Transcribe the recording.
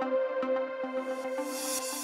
Música